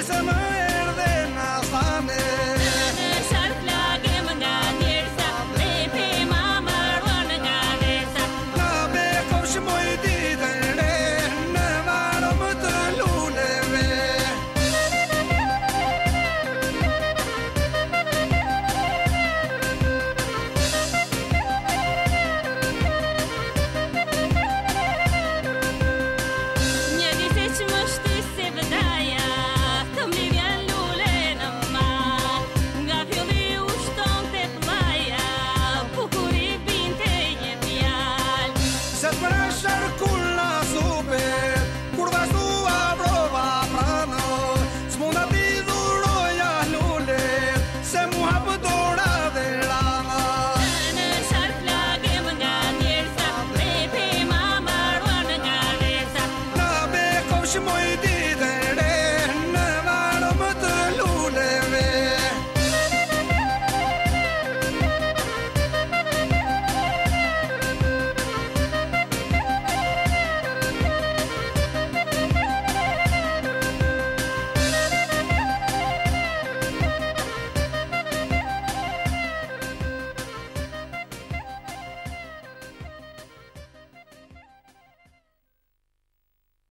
This am